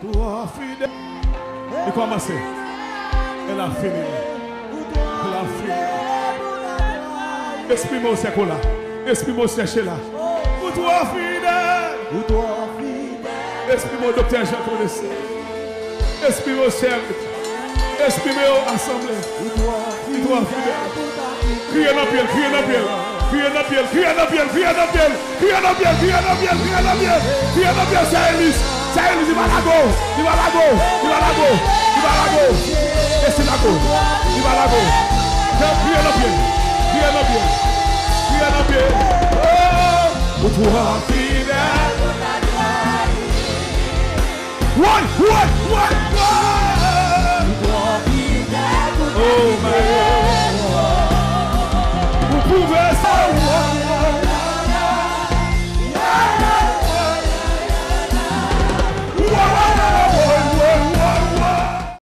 Toi fidèle. Et commencez. Elle a fini. Elle a fini. Esprit-moi au cercle là? Esprit-moi au chercher là. Pour toi fidèle. Pour toi fidèle. Esprit-moi au docteur Jean connaisseur. Esprit-moi au cercle. Esprit-moi au assemblée. Pour toi Pour toi fidèle. Criez dans pied, criez dans pied. Criez dans pied, criez dans pied, criez dans pied. Criez dans pied, criez dans pied, criez dans pied. Criez dans pied, c'est Élise. Saiu de Malagou, de Malagou, de Malagou, de Malagou. Esse lago, de Malagou. Campeão na pele, campeão na pele, campeão na pele. Oh, o tua filha. One, one, one, one. Oh, meu. O povo é salvo.